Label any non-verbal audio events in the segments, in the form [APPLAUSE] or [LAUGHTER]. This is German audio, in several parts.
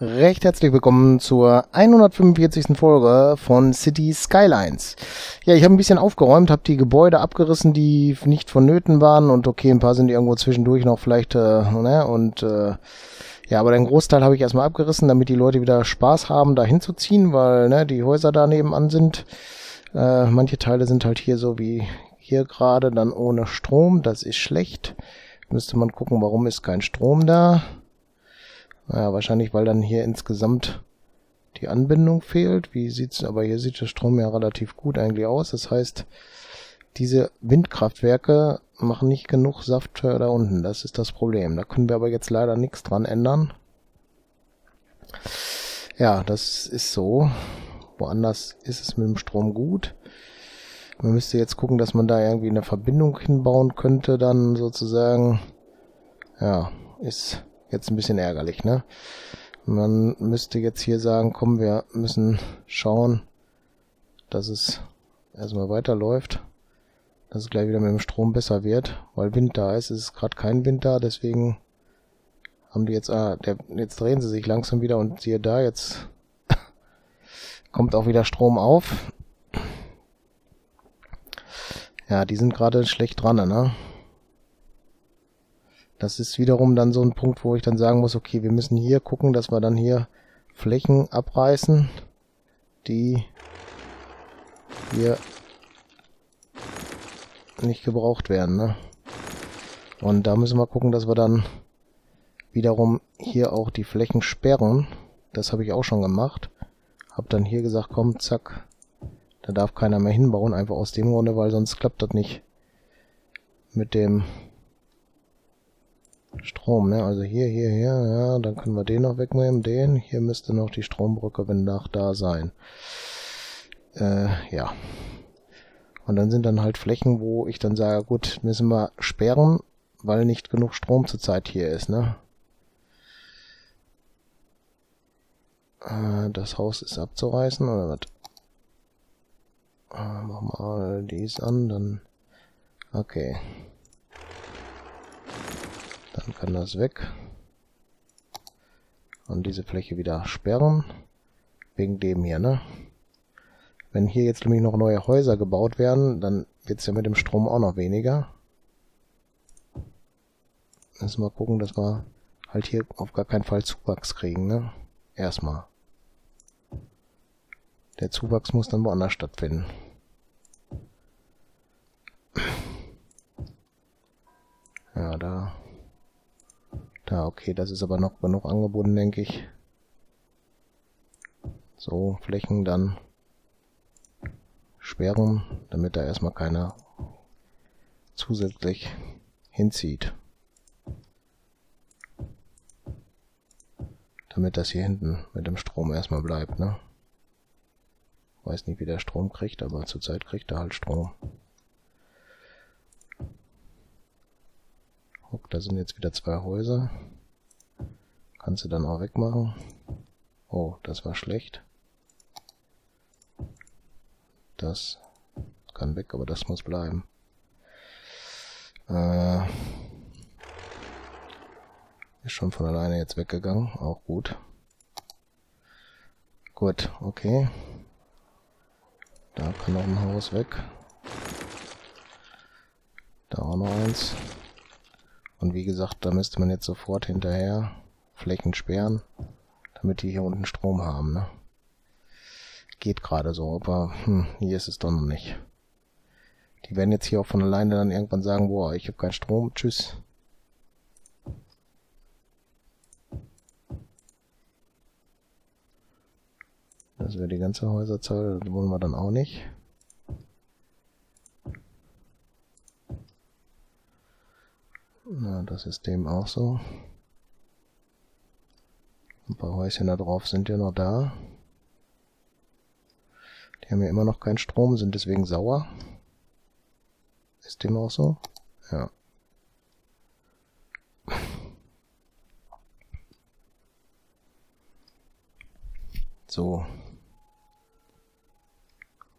Recht herzlich willkommen zur 145. Folge von City Skylines. Ja, ich habe ein bisschen aufgeräumt, habe die Gebäude abgerissen, die nicht vonnöten waren und okay, ein paar sind irgendwo zwischendurch noch vielleicht, äh, ne, und äh, ja, aber den Großteil habe ich erstmal abgerissen, damit die Leute wieder Spaß haben, da hinzuziehen, weil ne, die Häuser da nebenan sind. Äh, manche Teile sind halt hier so wie hier gerade dann ohne Strom, das ist schlecht. Müsste man gucken, warum ist kein Strom da. Naja, wahrscheinlich, weil dann hier insgesamt die Anbindung fehlt. Wie sieht's, aber hier sieht der Strom ja relativ gut eigentlich aus. Das heißt, diese Windkraftwerke machen nicht genug Saft für da unten. Das ist das Problem. Da können wir aber jetzt leider nichts dran ändern. Ja, das ist so. Woanders ist es mit dem Strom gut. Man müsste jetzt gucken, dass man da irgendwie eine Verbindung hinbauen könnte, dann sozusagen. Ja, ist jetzt ein bisschen ärgerlich, ne? Man müsste jetzt hier sagen, komm, wir müssen schauen, dass es erstmal weiterläuft, dass es gleich wieder mit dem Strom besser wird, weil Wind da ist. Es ist gerade kein Wind da, deswegen haben die jetzt, ah, der, jetzt drehen sie sich langsam wieder und siehe da, jetzt [LAUGHS] kommt auch wieder Strom auf. Ja, die sind gerade schlecht dran, ne? Das ist wiederum dann so ein Punkt, wo ich dann sagen muss, okay, wir müssen hier gucken, dass wir dann hier Flächen abreißen, die hier nicht gebraucht werden. Ne? Und da müssen wir gucken, dass wir dann wiederum hier auch die Flächen sperren. Das habe ich auch schon gemacht. Hab dann hier gesagt, komm, zack, da darf keiner mehr hinbauen, einfach aus dem Grunde, weil sonst klappt das nicht mit dem Strom, ne? Also hier, hier, hier, ja, dann können wir den noch wegnehmen, den. Hier müsste noch die Strombrücke, wenn nach da sein. Äh, ja. Und dann sind dann halt Flächen, wo ich dann sage, gut, müssen wir sperren, weil nicht genug Strom zurzeit hier ist, ne? Äh, das Haus ist abzureißen, oder was? Äh, machen wir mal dies an, dann... Okay. Dann kann das weg. Und diese Fläche wieder sperren. Wegen dem hier, ne? Wenn hier jetzt nämlich noch neue Häuser gebaut werden, dann wird es ja mit dem Strom auch noch weniger. Müssen wir gucken, dass wir halt hier auf gar keinen Fall Zuwachs kriegen, ne? Erstmal. Der Zuwachs muss dann woanders stattfinden. Ja, da da, okay, das ist aber noch genug angebunden, denke ich. So, Flächen dann sperren, damit da erstmal keiner zusätzlich hinzieht. Damit das hier hinten mit dem Strom erstmal bleibt, ne? Weiß nicht, wie der Strom kriegt, aber zurzeit kriegt er halt Strom. Guck, da sind jetzt wieder zwei Häuser. Kannst du dann auch wegmachen. Oh, das war schlecht. Das kann weg, aber das muss bleiben. Äh, ist schon von alleine jetzt weggegangen. Auch gut. Gut, okay. Da kann noch ein Haus weg. Da auch noch eins. Und wie gesagt, da müsste man jetzt sofort hinterher Flächen sperren, damit die hier unten Strom haben. Ne? Geht gerade so, aber hm, hier ist es doch noch nicht. Die werden jetzt hier auch von alleine dann irgendwann sagen, boah, ich habe keinen Strom, tschüss. Das wäre die ganze Häuserzahl, das wollen wir dann auch nicht. Na, das ist dem auch so. Ein paar Häuschen da drauf sind ja noch da. Die haben ja immer noch keinen Strom, sind deswegen sauer. Ist dem auch so? Ja. So.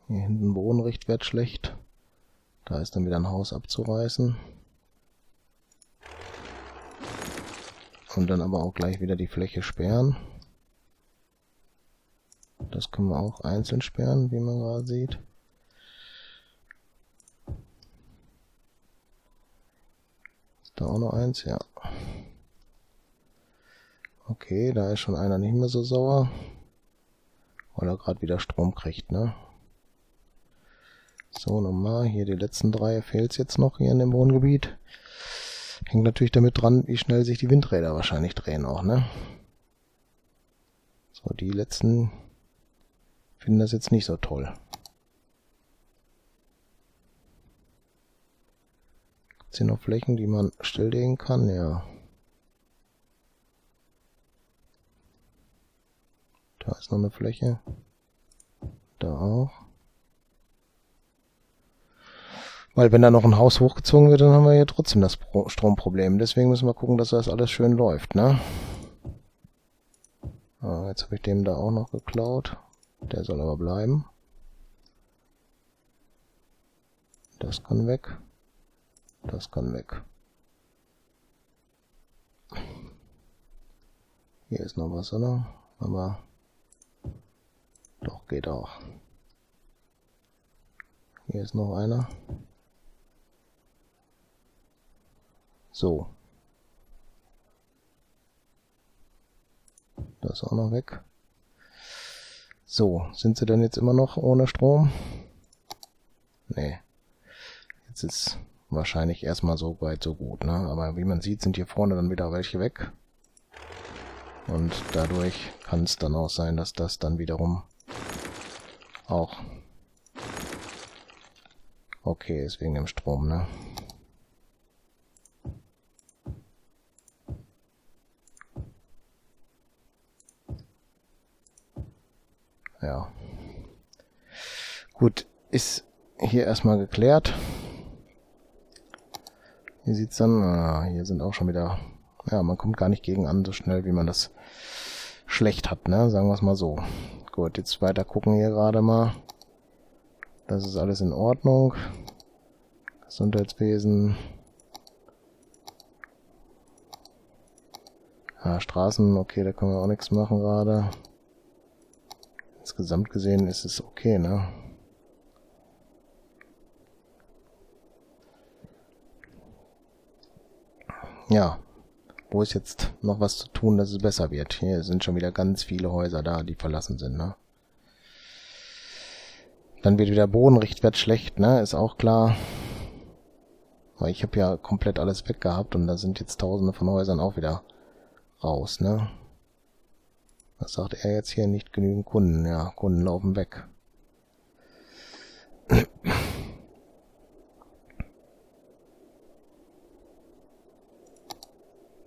Hier hinten Bodenrichtwert schlecht. Da ist dann wieder ein Haus abzureißen. Und dann aber auch gleich wieder die Fläche sperren. Das können wir auch einzeln sperren, wie man gerade sieht. Ist da auch noch eins? Ja. Okay, da ist schon einer nicht mehr so sauer. Weil er gerade wieder Strom kriegt, ne? So, nochmal. Hier die letzten drei fehlt jetzt noch hier in dem Wohngebiet. Hängt natürlich damit dran, wie schnell sich die Windräder wahrscheinlich drehen auch, ne? So, die letzten finden das jetzt nicht so toll. Es hier noch Flächen, die man stilllegen kann? Ja. Da ist noch eine Fläche. Da auch. Weil wenn da noch ein Haus hochgezogen wird, dann haben wir hier trotzdem das Stromproblem. Deswegen müssen wir gucken, dass das alles schön läuft, ne? Ah, jetzt habe ich dem da auch noch geklaut. Der soll aber bleiben. Das kann weg. Das kann weg. Hier ist noch was, oder? Aber doch, geht auch. Hier ist noch einer. So. Das ist auch noch weg. So, sind sie denn jetzt immer noch ohne Strom? Nee. Jetzt ist wahrscheinlich erstmal so weit so gut, ne? Aber wie man sieht, sind hier vorne dann wieder welche weg. Und dadurch kann es dann auch sein, dass das dann wiederum auch okay ist wegen dem Strom, ne? Gut, ist hier erstmal geklärt. Hier sieht's dann, ah, hier sind auch schon wieder, ja, man kommt gar nicht gegen an so schnell, wie man das schlecht hat, ne? Sagen wir es mal so. Gut, jetzt weiter gucken hier gerade mal. Das ist alles in Ordnung. Gesundheitswesen. Ja, Straßen, okay, da können wir auch nichts machen gerade. Insgesamt gesehen ist es okay, ne? Ja, wo ist jetzt noch was zu tun, dass es besser wird? Hier sind schon wieder ganz viele Häuser da, die verlassen sind, ne? Dann wird wieder Bodenrichtwert schlecht, ne? Ist auch klar. Weil ich habe ja komplett alles weg gehabt und da sind jetzt tausende von Häusern auch wieder raus, ne? Was sagt er jetzt hier? Nicht genügend Kunden. Ja, Kunden laufen weg.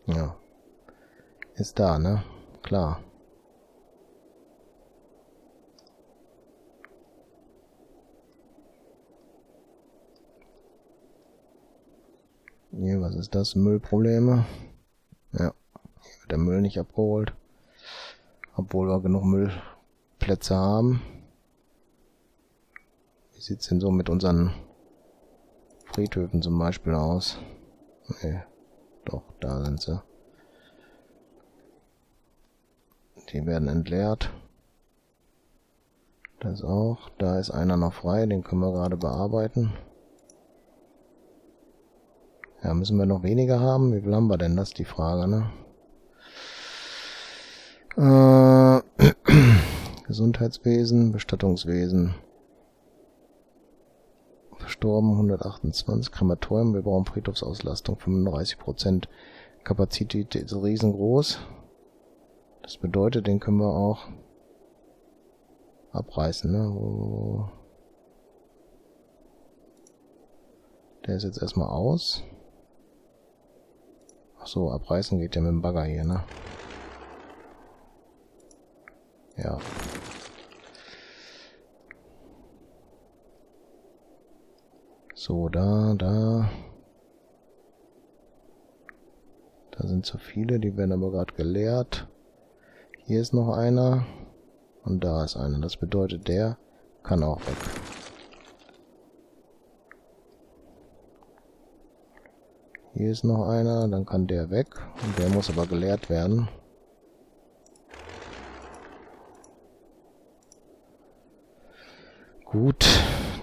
Ja. Ist da, ne? Klar. Hier, was ist das? Müllprobleme? Ja. Hier wird der Müll nicht abgeholt. Obwohl wir genug Müllplätze haben. Wie sieht's denn so mit unseren Friedhöfen zum Beispiel aus? Nee. Doch, da sind sie. Die werden entleert. Das auch. Da ist einer noch frei, den können wir gerade bearbeiten. Ja, müssen wir noch weniger haben? Wie viel haben wir denn? Das ist die Frage, ne? Äh, [CLEARS THROAT] Gesundheitswesen, Bestattungswesen. Verstorben 128, Krematorium, wir brauchen Friedhofsauslastung 35%. Kapazität ist riesengroß. Das bedeutet, den können wir auch abreißen, ne? Der ist jetzt erstmal aus. Ach so, abreißen geht ja mit dem Bagger hier, ne? Ja. So, da, da. Da sind zu viele, die werden aber gerade geleert. Hier ist noch einer. Und da ist einer. Das bedeutet, der kann auch weg. Hier ist noch einer, dann kann der weg. Und der muss aber geleert werden. Gut,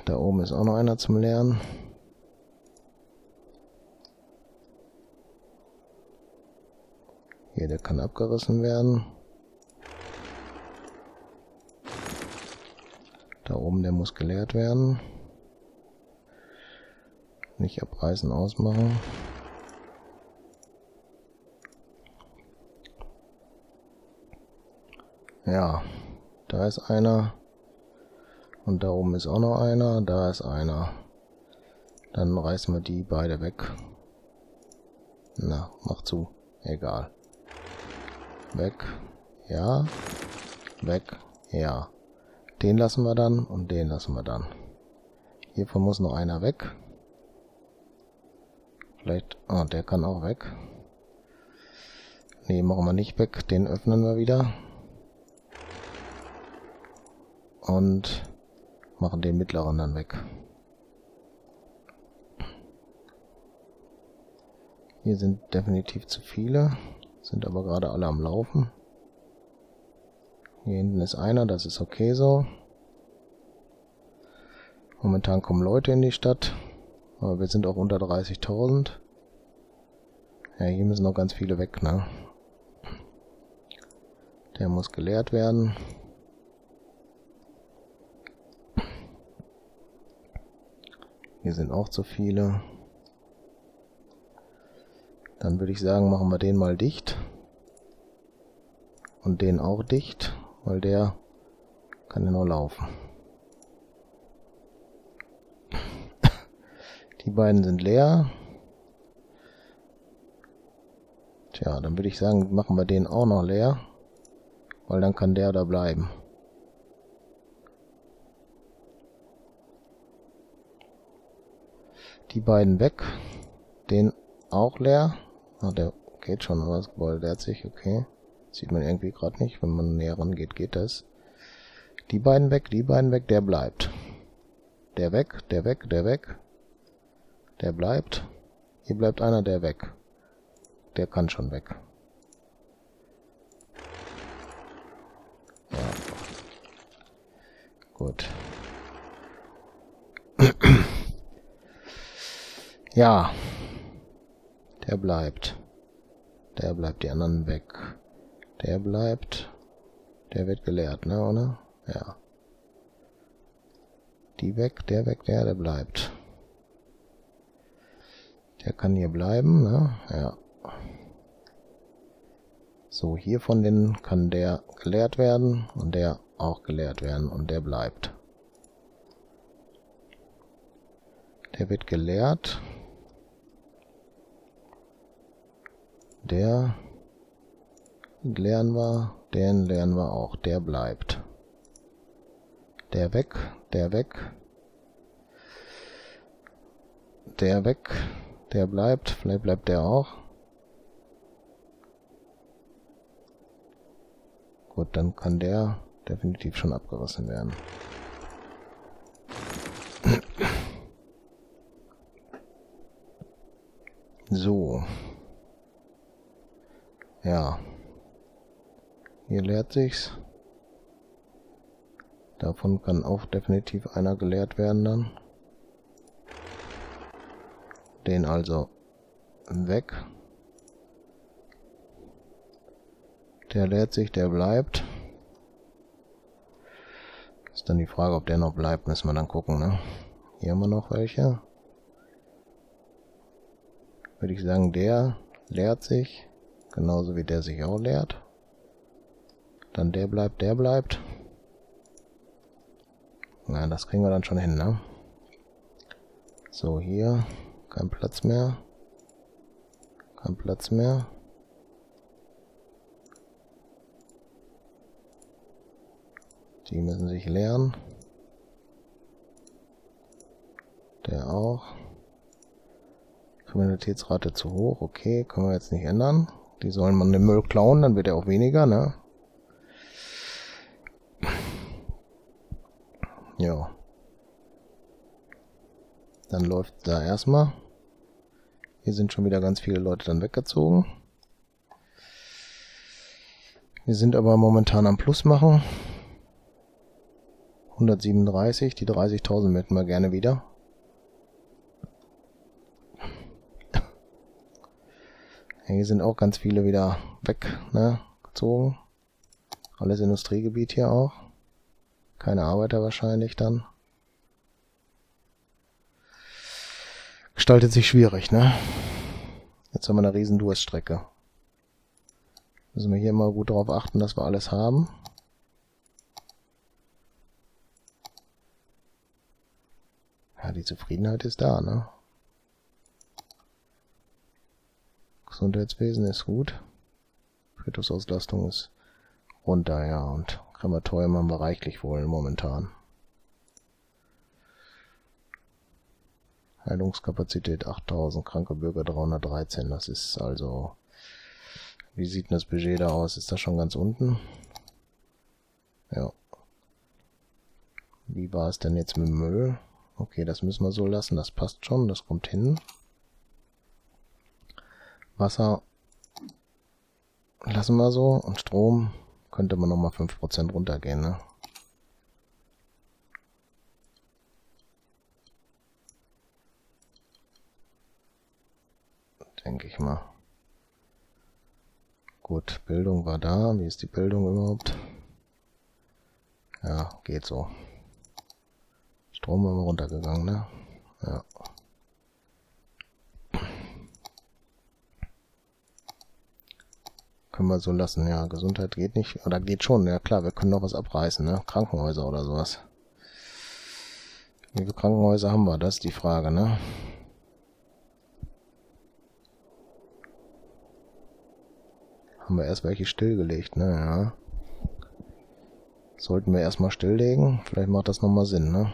da oben ist auch noch einer zum Lernen. Hier, der kann abgerissen werden. Da oben, der muss geleert werden. Nicht abreißen, ausmachen. Ja, da ist einer. Und da oben ist auch noch einer. Da ist einer. Dann reißen wir die beide weg. Na, mach zu. Egal. Weg. Ja. Weg. Ja. Den lassen wir dann und den lassen wir dann. Hiervon muss noch einer weg. Vielleicht... Ah, der kann auch weg. Ne, machen wir nicht weg. Den öffnen wir wieder. Und machen den mittleren dann weg. Hier sind definitiv zu viele, sind aber gerade alle am Laufen. Hier hinten ist einer, das ist okay so. Momentan kommen Leute in die Stadt, aber wir sind auch unter 30.000. Ja, hier müssen noch ganz viele weg, ne? Der muss geleert werden. Hier sind auch zu viele. Dann würde ich sagen, machen wir den mal dicht. Und den auch dicht weil der kann ja noch laufen. Die beiden sind leer. Tja, dann würde ich sagen, machen wir den auch noch leer, weil dann kann der da bleiben. Die beiden weg. Den auch leer. Ah, der geht schon, aber das Gebäude leert sich, okay. Sieht man irgendwie gerade nicht. Wenn man näher rangeht, geht das. Die beiden weg, die beiden weg, der bleibt. Der weg, der weg, der weg. Der bleibt. Hier bleibt einer, der weg. Der kann schon weg. Ja. Gut. [CLEARS THROAT] ja. Der bleibt. Der bleibt die anderen weg. Der bleibt. Der wird geleert, ne, oder? Ja. Die weg, der weg, der, der bleibt. Der kann hier bleiben, ne? Ja. So, hier von denen kann der geleert werden und der auch geleert werden und der bleibt. Der wird geleert. Der lernen wir, den lernen wir auch, der bleibt. Der weg, der weg. Der weg, der bleibt, vielleicht bleibt der auch. Gut, dann kann der definitiv schon abgerissen werden. So. Ja. Hier leert sich's. Davon kann auch definitiv einer geleert werden dann. Den also weg. Der leert sich, der bleibt. Ist dann die Frage, ob der noch bleibt, müssen wir dann gucken, ne? Hier haben wir noch welche. Würde ich sagen, der leert sich. Genauso wie der sich auch leert. Dann der bleibt, der bleibt. Na, das kriegen wir dann schon hin, ne? So, hier. Kein Platz mehr. Kein Platz mehr. Die müssen sich leeren. Der auch. Kriminalitätsrate zu hoch. Okay, können wir jetzt nicht ändern. Die sollen man den Müll klauen, dann wird er auch weniger, ne? Ja. Dann läuft da erstmal. Hier sind schon wieder ganz viele Leute dann weggezogen. Wir sind aber momentan am Plus machen. 137, die 30.000 möchten wir gerne wieder. Hier sind auch ganz viele wieder weg, ne. Alles Industriegebiet hier auch. Keine Arbeiter wahrscheinlich dann. Gestaltet sich schwierig, ne? Jetzt haben wir eine riesen Durststrecke. Müssen wir hier immer gut darauf achten, dass wir alles haben. Ja, die Zufriedenheit ist da, ne? Gesundheitswesen ist gut. Fötusauslastung ist runter, ja. Und Krematorium haben wir reichlich wohl momentan. Heilungskapazität 8000, kranke Bürger 313. Das ist also... Wie sieht denn das Budget da aus? Ist das schon ganz unten? Ja. Wie war es denn jetzt mit Müll? Okay, das müssen wir so lassen. Das passt schon. Das kommt hin. Wasser lassen wir so. Und Strom könnte man nochmal 5% runtergehen, ne? Denke ich mal. Gut, Bildung war da. Wie ist die Bildung überhaupt? Ja, geht so. Strom haben wir runtergegangen, ne? Ja. Können wir so lassen, ja. Gesundheit geht nicht. Oder geht schon, ja klar, wir können noch was abreißen, ne? Krankenhäuser oder sowas. Wie viele Krankenhäuser haben wir? Das ist die Frage, ne? Haben wir erst welche stillgelegt, ne? Ja. Sollten wir erstmal stilllegen. Vielleicht macht das nochmal Sinn, ne?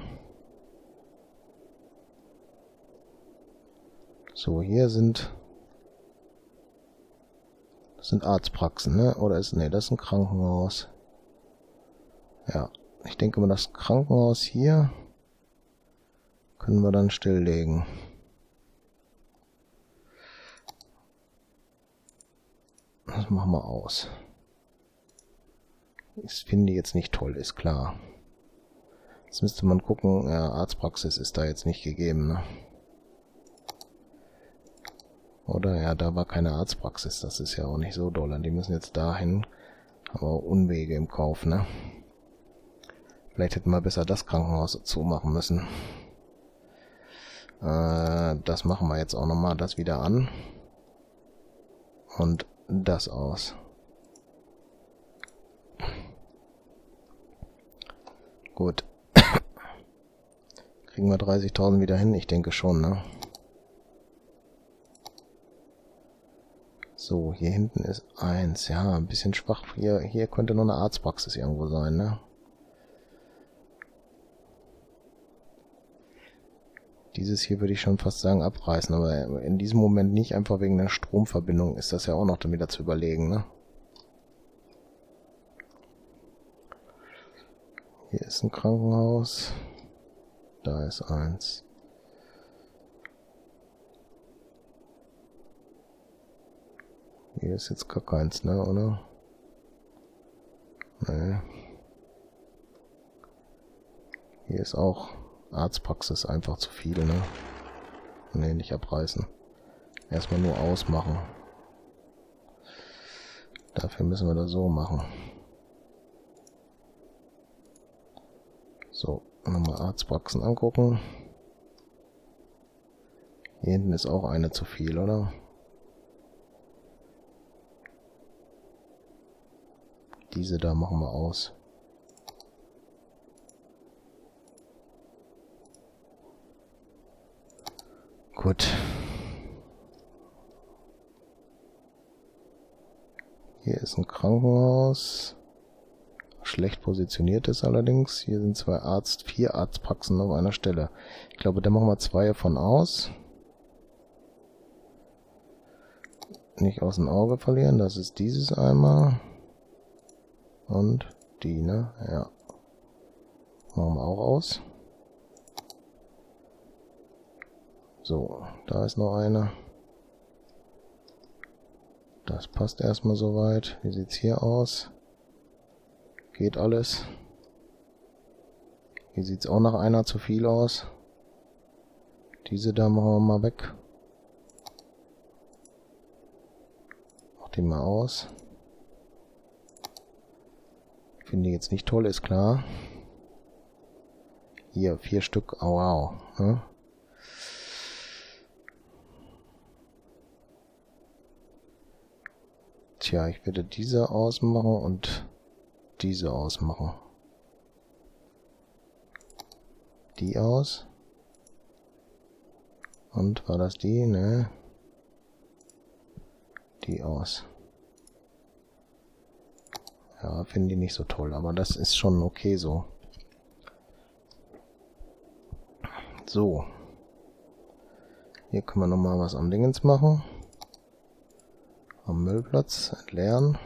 So, hier sind das sind Arztpraxen, ne? Oder ist, ne, das ist ein Krankenhaus. Ja, ich denke mal, das Krankenhaus hier können wir dann stilllegen. Das machen wir aus. Das finde ich jetzt nicht toll, ist klar. Jetzt müsste man gucken, ja, Arztpraxis ist da jetzt nicht gegeben, ne? Oder? Ja, da war keine Arztpraxis. Das ist ja auch nicht so doll. Die müssen jetzt dahin. Aber Unwege im Kauf, ne? Vielleicht hätten wir besser das Krankenhaus zumachen müssen. Äh, das machen wir jetzt auch nochmal. Das wieder an. Und das aus. Gut. [COUGHS] Kriegen wir 30.000 wieder hin? Ich denke schon, ne? So, hier hinten ist eins. Ja, ein bisschen schwach. Hier, hier könnte noch eine Arztpraxis irgendwo sein, ne? Dieses hier würde ich schon fast sagen abreißen, aber in diesem Moment nicht, einfach wegen der Stromverbindung ist das ja auch noch dann wieder zu überlegen, ne? Hier ist ein Krankenhaus. Da ist eins. Hier ist jetzt gar keins, ne, oder? Nee. Hier ist auch Arztpraxis einfach zu viel, ne? Ne, nicht abreißen. Erstmal nur ausmachen. Dafür müssen wir das so machen. So, nochmal Arztpraxen angucken. Hier hinten ist auch eine zu viel, oder? Diese da machen wir aus. Gut. Hier ist ein Krankenhaus. Schlecht positioniert ist allerdings. Hier sind zwei Arzt, vier Arztpraxen auf einer Stelle. Ich glaube, da machen wir zwei davon aus. Nicht aus dem Auge verlieren. Das ist dieses einmal. Und die, ne? Ja. Machen wir auch aus. So, da ist noch eine. Das passt erstmal soweit. Wie sieht's hier aus? Geht alles. Hier sieht's auch nach einer zu viel aus. Diese da machen wir mal weg. Mach die mal aus. Finde ich jetzt nicht toll, ist klar. Hier, vier Stück. Oh, wow. Hm? Tja, ich werde diese ausmachen und diese ausmachen. Die aus. Und war das die? Ne. Die aus. Ja, finde die nicht so toll, aber das ist schon okay so. So. Hier können wir nochmal was am Dingens machen. Am Müllplatz entleeren.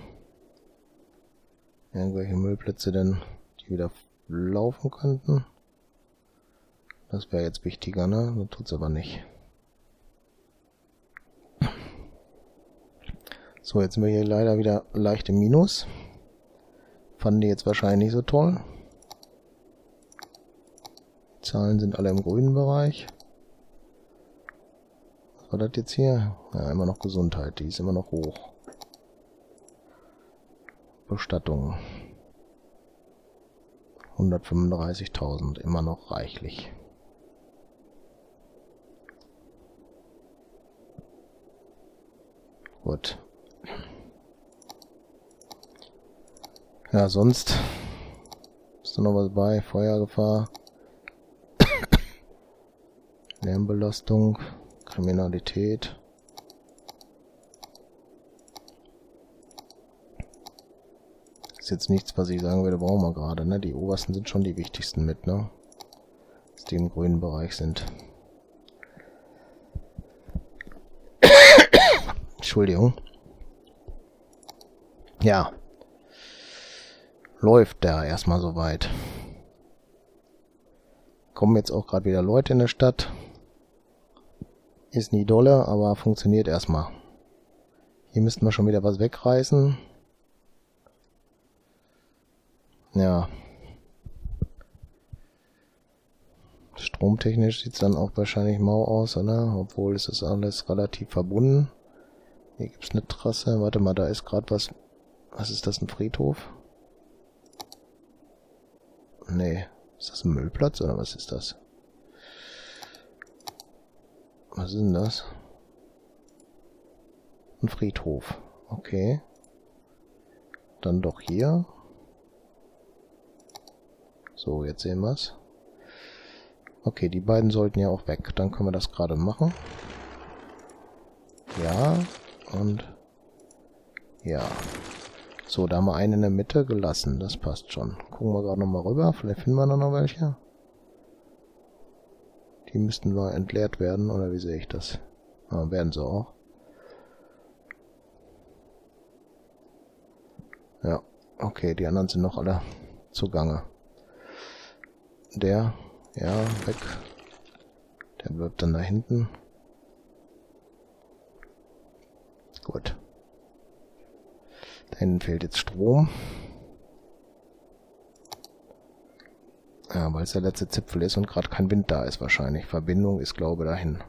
Irgendwelche Müllplätze denn, die wieder laufen könnten. Das wäre jetzt wichtiger, ne? Das tut's aber nicht. So, jetzt sind wir hier leider wieder leicht im Minus. Fanden die jetzt wahrscheinlich nicht so toll. Die Zahlen sind alle im grünen Bereich. War das jetzt hier? Ja, immer noch Gesundheit. Die ist immer noch hoch. Bestattung. 135.000. Immer noch reichlich. Gut. Ja, sonst ist da noch was bei? Feuergefahr, [COUGHS] Lärmbelastung, Kriminalität. Ist jetzt nichts, was ich sagen würde, brauchen wir gerade, ne? Die obersten sind schon die wichtigsten mit, ne? Dass die im grünen Bereich sind. [COUGHS] Entschuldigung. Ja läuft da erstmal soweit. Kommen jetzt auch gerade wieder Leute in der Stadt. Ist nie dolle, aber funktioniert erstmal. Hier müssten wir schon wieder was wegreißen. Ja. Stromtechnisch sieht es dann auch wahrscheinlich mau aus, oder? Obwohl es ist alles relativ verbunden. Hier gibt es eine Trasse. Warte mal, da ist gerade was. Was ist das, ein Friedhof? Nee. Ist das ein Müllplatz oder was ist das? Was ist denn das? Ein Friedhof. Okay. Dann doch hier. So, jetzt sehen wir's. Okay, die beiden sollten ja auch weg. Dann können wir das gerade machen. Ja. Und ja. So, da haben wir einen in der Mitte gelassen. Das passt schon. Gucken wir gerade nochmal rüber. Vielleicht finden wir noch welche. Die müssten mal entleert werden, oder wie sehe ich das? Ah, werden sie auch. Ja, okay, die anderen sind noch alle zugange. Der, ja, weg. Der bleibt dann da hinten. Gut. Da hinten fehlt jetzt Strom. Ja, weil es der letzte Zipfel ist und gerade kein Wind da ist wahrscheinlich. Verbindung ist, glaube dahin.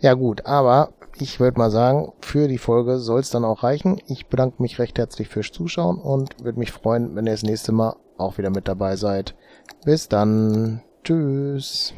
Ja gut, aber ich würde mal sagen, für die Folge soll es dann auch reichen. Ich bedanke mich recht herzlich fürs Zuschauen und würde mich freuen, wenn ihr das nächste Mal auch wieder mit dabei seid. Bis dann. Tschüss.